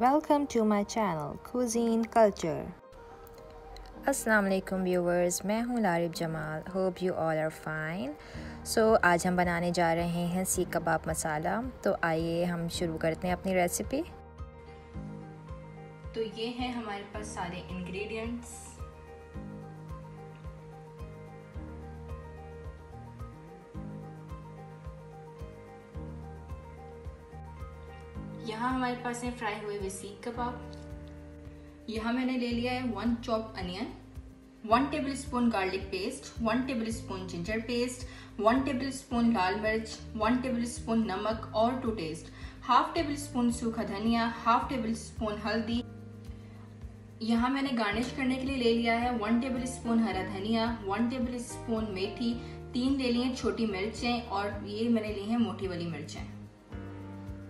Welcome to my channel Cuisine Culture. Aslam वालेकुम viewers मैं हूँ Larib Jamal. Hope you all are fine so आज हम बनाने जा रहे हैं सीख कबाब मसाला. तो आइए हम शुरू करते हैं अपनी रेसिपी तो ये हैं हमारे पास सारे इंग्रेडिएंट्स यहाँ हमारे पास है फ्राई हुए हुए सीख कबाब। यहाँ मैंने ले लिया है one chop onion one tablespoon garlic paste one tablespoon ginger paste one tablespoon लाल मिर्च वन टेबल स्पून नमक और to taste half tablespoon सूखा धनिया हाफ़ टेबल स्पून हल्दी। यहाँ मैंने गार्निश करने के लिए ले लिया है वन टेबल स्पून हरा धनिया वन टेबल स्पून मेथी, तीन ले लिए छोटी मिर्चें और ये मैंने ली है मोटी वाली मिर्चें।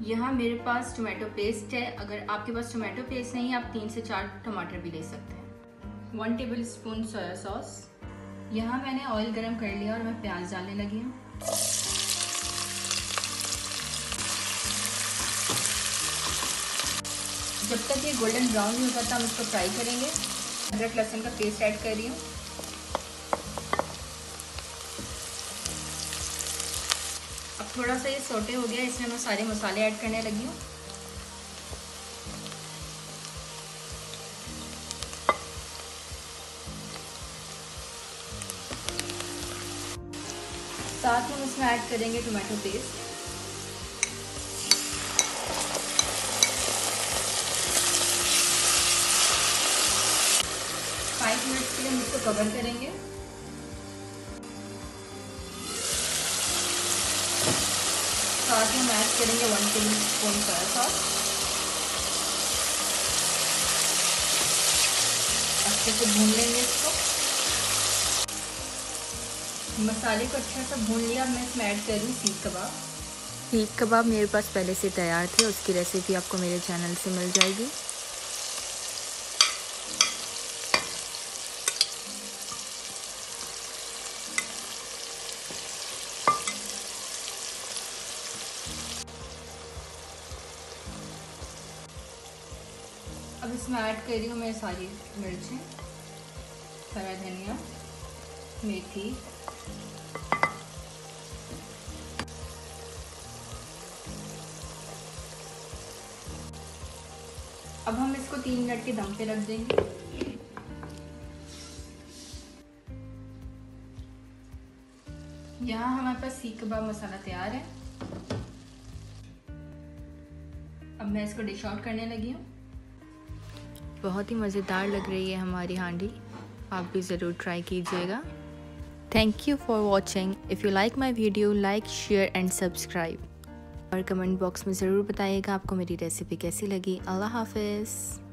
यहाँ मेरे पास टोमेटो पेस्ट है। अगर आपके पास टोमेटो पेस्ट नहीं आप तीन से चार टमाटर भी ले सकते हैं। One tablespoon soya sauce यहाँ मैंने ऑयल गरम कर लिया और मैं प्याज डालने लगी हूँ। जब तक ये गोल्डन ब्राउन नहीं होता हम इसको फ्राई करेंगे। अदरक लहसुन का पेस्ट ऐड कर रही हूँ। थोड़ा सा ये सोटे हो गया, इसमें मैं सारे मसाले ऐड करने लगी हूँ। साथ में इसमें ऐड करेंगे टोमेटो पेस्ट फाइव मिनट्स के लिए हम इसको कवर करेंगे। साथ में हम ऐड करेंगे one tablespoon soya sauce अच्छे से भून लेंगे इसको। मसाले को अच्छा सा भून लिया, मैं इसमें ऐड कर रही हूँ सीख कबाब सीख कबाब मेरे पास पहले से तैयार थे, उसकी रेसिपी आपको मेरे चैनल से मिल जाएगी। अब इसमें ऐड कर रही हूँ मैं सारी मिर्चें, हरा धनिया, मेथी। अब हम इसको तीन मिनट के दम पे रख देंगे। यहाँ हमारे पास सीख कबाब मसाला तैयार है। अब मैं इसको डिश आउट करने लगी हूँ। बहुत ही मज़ेदार लग रही है हमारी हांडी। आप भी ज़रूर ट्राई कीजिएगा। Thank you for watching if you like my video like share and subscribe और कमेंट बॉक्स में ज़रूर बताइएगा आपको मेरी रेसिपी कैसी लगी। अल्लाह हाफिज़।